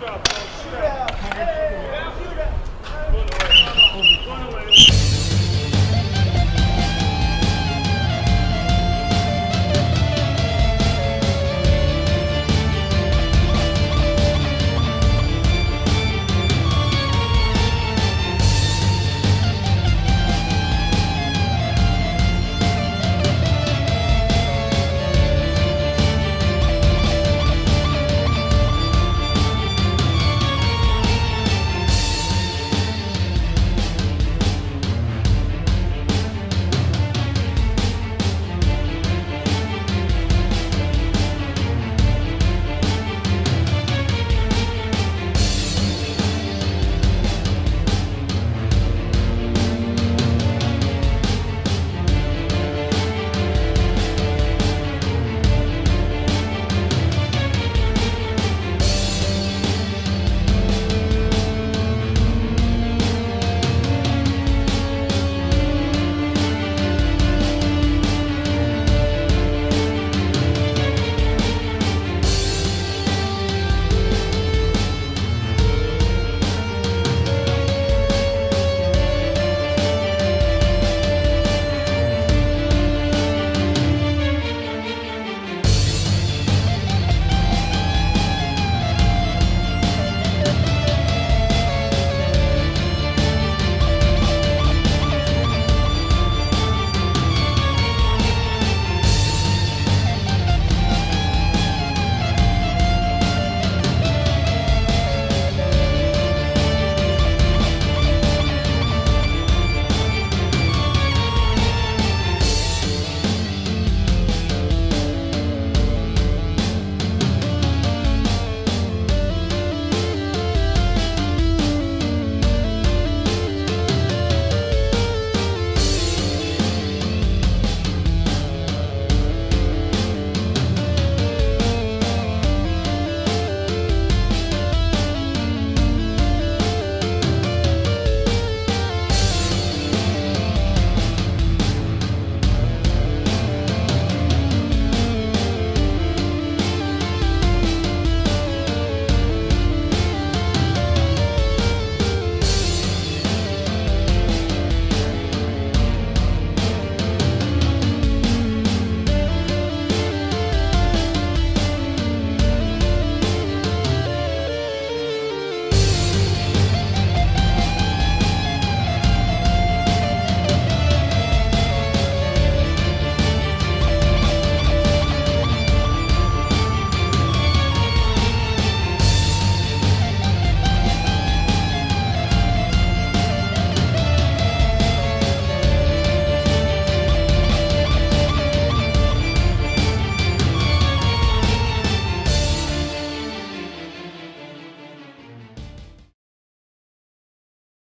Shoot up, bro. Shoot out. Shoot out. Shoot out.